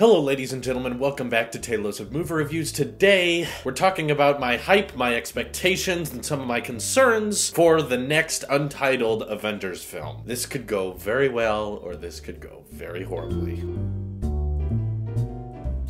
Hello, ladies and gentlemen. Welcome back to Tailosive Movie Reviews. Today, we're talking about my hype, my expectations, and some of my concerns for the next untitled Avengers film. This could go very well, or this could go very horribly.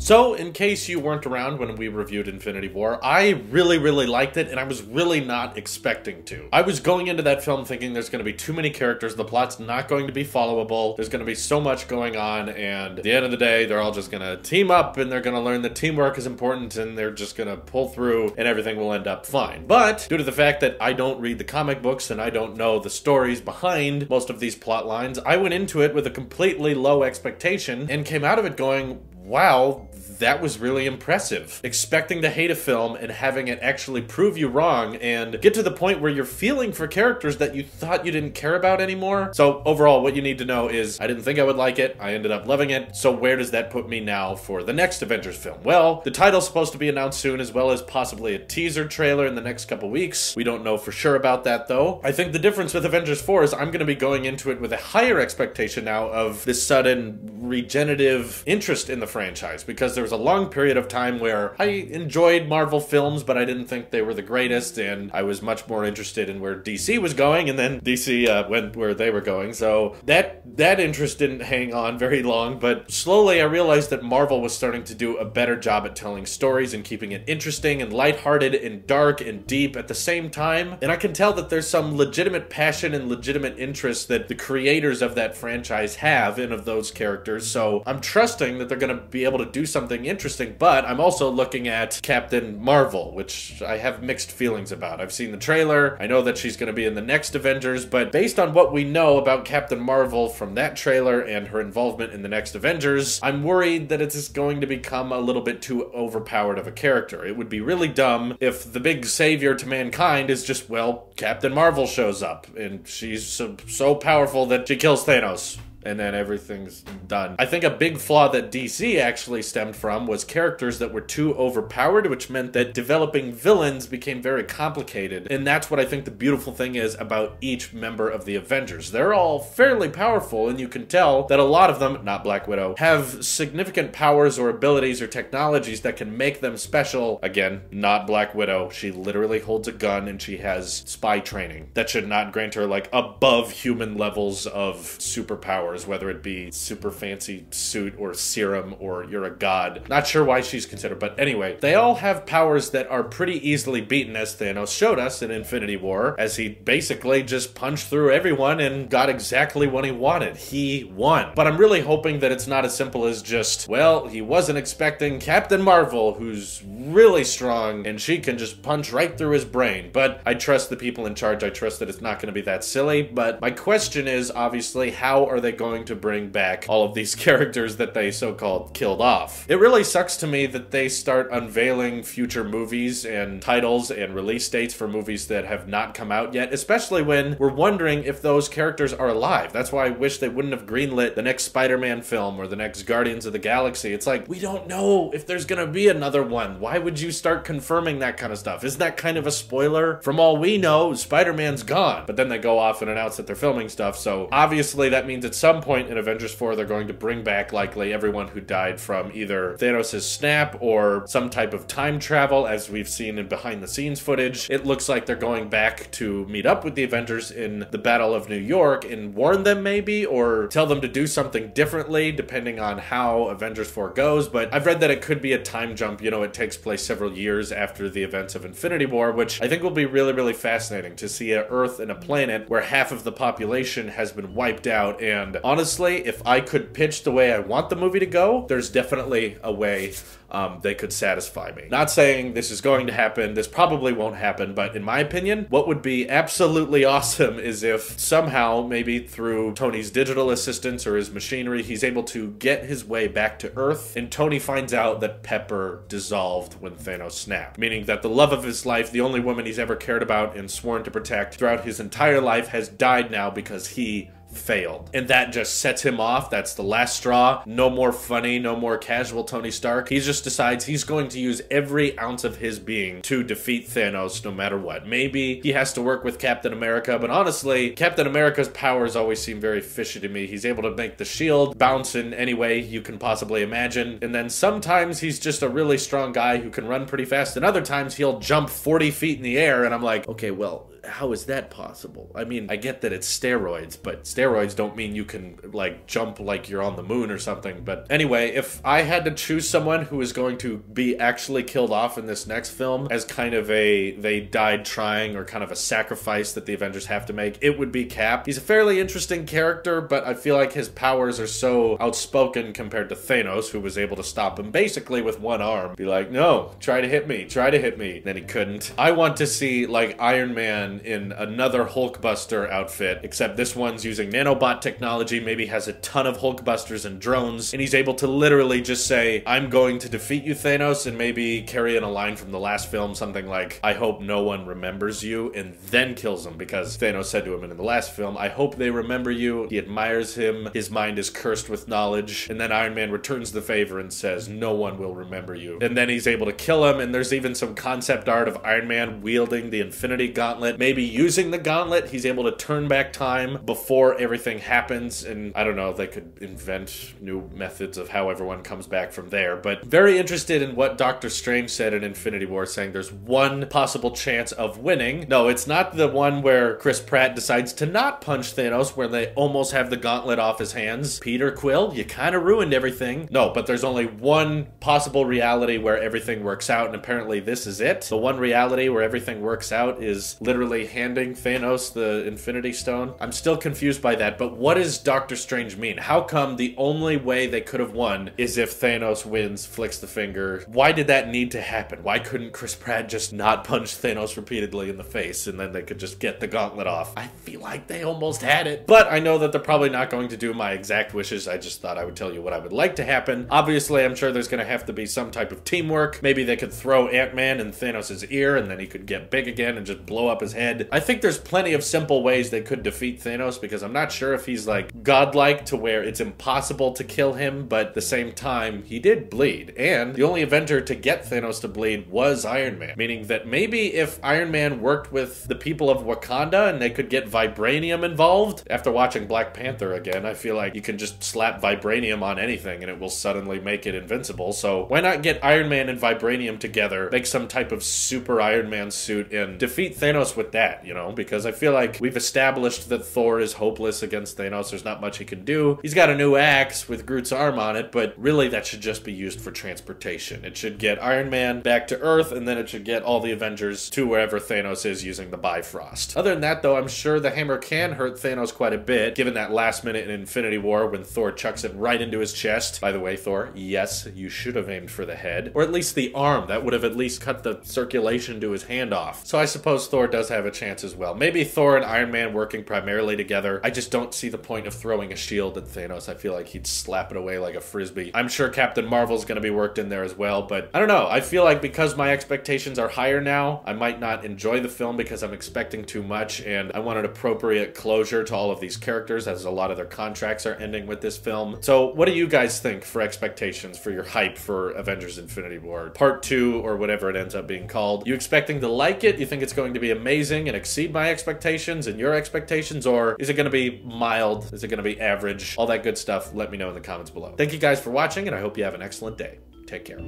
So, in case you weren't around when we reviewed Infinity War, I really, really liked it, and I was really not expecting to. I was going into that film thinking there's going to be too many characters, the plot's not going to be followable, there's going to be so much going on, and at the end of the day, they're all just going to team up and they're going to learn that teamwork is important and they're just going to pull through and everything will end up fine. But, due to the fact that I don't read the comic books and I don't know the stories behind most of these plot lines, I went into it with a completely low expectation and came out of it going, wow, that was really impressive. Expecting to hate a film and having it actually prove you wrong and get to the point where you're feeling for characters that you thought you didn't care about anymore. So, overall, what you need to know is I didn't think I would like it. I ended up loving it. So, where does that put me now for the next Avengers film? Well, the title's supposed to be announced soon, as well as possibly a teaser trailer in the next couple weeks. We don't know for sure about that, though. I think the difference with Avengers 4 is I'm going to be going into it with a higher expectation now of this sudden regenerative interest in the franchise because there was a long period of time where I enjoyed Marvel films, but I didn't think they were the greatest, and I was much more interested in where DC was going, and then DC uh, went where they were going. So that that interest didn't hang on very long, but slowly I realized that Marvel was starting to do a better job at telling stories and keeping it interesting and lighthearted and dark and deep at the same time. And I can tell that there's some legitimate passion and legitimate interest that the creators of that franchise have and of those characters. So I'm trusting that they're going to be able to do something interesting, but I'm also looking at Captain Marvel, which I have mixed feelings about. I've seen the trailer. I know that she's going to be in the next Avengers, but based on what we know about Captain Marvel from that trailer and her involvement in the next Avengers, I'm worried that it's going to become a little bit too overpowered of a character. It would be really dumb if the big savior to mankind is just, well, Captain Marvel shows up and she's so, so powerful that she kills Thanos and then everything's done. I think a big flaw that DC actually stemmed from was characters that were too overpowered, which meant that developing villains became very complicated. And that's what I think the beautiful thing is about each member of the Avengers. They're all fairly powerful, and you can tell that a lot of them, not Black Widow, have significant powers or abilities or technologies that can make them special. Again, not Black Widow. She literally holds a gun and she has spy training. That should not grant her like above human levels of superpower powers, whether it be super fancy suit or serum or you're a god. Not sure why she's considered, but anyway, they all have powers that are pretty easily beaten, as Thanos showed us in Infinity War, as he basically just punched through everyone and got exactly what he wanted. He won. But I'm really hoping that it's not as simple as just, well, he wasn't expecting Captain Marvel, who's really strong, and she can just punch right through his brain. But I trust the people in charge. I trust that it's not going to be that silly. But my question is obviously, how are they going to bring back all of these characters that they so called killed off. It really sucks to me that they start unveiling future movies and titles and release dates for movies that have not come out yet, especially when we're wondering if those characters are alive. That's why I wish they wouldn't have greenlit the next Spider Man film or the next Guardians of the Galaxy. It's like, we don't know if there's gonna be another one. Why would you start confirming that kind of stuff? Isn't that kind of a spoiler? From all we know, Spider Man's gone. But then they go off and announce that they're filming stuff, so obviously that means at some some point in Avengers 4, they're going to bring back likely everyone who died from either Thanos' snap or some type of time travel, as we've seen in behind the scenes footage. It looks like they're going back to meet up with the Avengers in the Battle of New York and warn them, maybe, or tell them to do something differently depending on how Avengers 4 goes. But I've read that it could be a time jump. You know, it takes place several years after the events of Infinity War, which I think will be really, really fascinating to see a Earth and a planet where half of the population has been wiped out. And honestly, if I could pitch the way I want the movie to go, there's definitely a way um, they could satisfy me. Not saying this is going to happen, this probably won't happen, but in my opinion, what would be absolutely awesome is if somehow, maybe through Tony's digital assistance or his machinery, he's able to get his way back to Earth, and Tony finds out that Pepper dissolved when Thanos snapped. Meaning that the love of his life, the only woman he's ever cared about and sworn to protect throughout his entire life, has died now because he failed. And that just sets him off. That's the last straw. No more funny, no more casual Tony Stark. He just decides he's going to use every ounce of his being to defeat Thanos no matter what. Maybe he has to work with Captain America, but honestly, Captain America's powers always seem very fishy to me. He's able to make the shield bounce in any way you can possibly imagine. And then sometimes he's just a really strong guy who can run pretty fast, and other times he'll jump 40 feet in the air, and I'm like, okay, well, how is that possible? I mean, I get that it's steroids, but steroids don't mean you can like jump like you're on the moon or something. But anyway, if I had to choose someone who is going to be actually killed off in this next film as kind of a they died trying or kind of a sacrifice that the Avengers have to make, it would be Cap. He's a fairly interesting character, but I feel like his powers are so outspoken compared to Thanos, who was able to stop him basically with one arm. Be like, no, try to hit me, try to hit me. Then he couldn't. I want to see like Iron Man in another Hulkbuster outfit, except this one's using nanobot technology, maybe has a ton of Hulkbusters and drones, and he's able to literally just say, I'm going to defeat you, Thanos, and maybe carry in a line from the last film, something like, I hope no one remembers you, and then kills him, because Thanos said to him in the last film, I hope they remember you. He admires him, his mind is cursed with knowledge, and then Iron Man returns the favor and says, No one will remember you. And then he's able to kill him, and there's even some concept art of Iron Man wielding the Infinity Gauntlet. Maybe using the gauntlet, he's able to turn back time before everything happens. And I don't know, if they could invent new methods of how everyone comes back from there. But very interested in what Doctor Strange said in Infinity War, saying there's one possible chance of winning. No, it's not the one where Chris Pratt decides to not punch Thanos, where they almost have the gauntlet off his hands. Peter Quill, you kind of ruined everything. No, but there's only one possible reality where everything works out, and apparently this is it. The one reality where everything works out is literally handing Thanos the Infinity Stone. I'm still confused by that, but what does Doctor Strange mean? How come the only way they could have won is if Thanos wins, flicks the finger? Why did that need to happen? Why couldn't Chris Pratt just not punch Thanos repeatedly in the face and then they could just get the gauntlet off? I feel like they almost had it. But I know that they're probably not going to do my exact wishes. I just thought I would tell you what I would like to happen. Obviously, I'm sure there's going to have to be some type of teamwork. Maybe they could throw Ant-Man in Thanos' ear and then he could get big again and just blow up his head head. I think there's plenty of simple ways they could defeat Thanos because I'm not sure if he's like godlike to where it's impossible to kill him, but at the same time, he did bleed. And the only Avenger to get Thanos to bleed was Iron Man, meaning that maybe if Iron Man worked with the people of Wakanda and they could get vibranium involved, after watching Black Panther again, I feel like you can just slap vibranium on anything and it will suddenly make it invincible. So why not get Iron Man and vibranium together, make some type of super Iron Man suit, and defeat Thanos with that? that, you know, because I feel like we've established that Thor is hopeless against Thanos. There's not much he can do. He's got a new axe with Groot's arm on it, but really that should just be used for transportation. It should get Iron Man back to Earth, and then it should get all the Avengers to wherever Thanos is using the Bifrost. Other than that, though, I'm sure the hammer can hurt Thanos quite a bit, given that last minute in Infinity War when Thor chucks it right into his chest. By the way, Thor, yes, you should have aimed for the head, or at least the arm. That would have at least cut the circulation to his hand off. So I suppose Thor does have a a chance as well. Maybe Thor and Iron Man working primarily together. I just don't see the point of throwing a shield at Thanos. I feel like he'd slap it away like a frisbee. I'm sure Captain Marvel's going to be worked in there as well, but I don't know. I feel like because my expectations are higher now, I might not enjoy the film because I'm expecting too much and I want an appropriate closure to all of these characters as a lot of their contracts are ending with this film. So, what do you guys think for expectations for your hype for Avengers Infinity War Part 2 or whatever it ends up being called? You expecting to like it? You think it's going to be amazing? and exceed my expectations and your expectations, or is it going to be mild? Is it going to be average? All that good stuff, let me know in the comments below. Thank you guys for watching, and I hope you have an excellent day. Take care.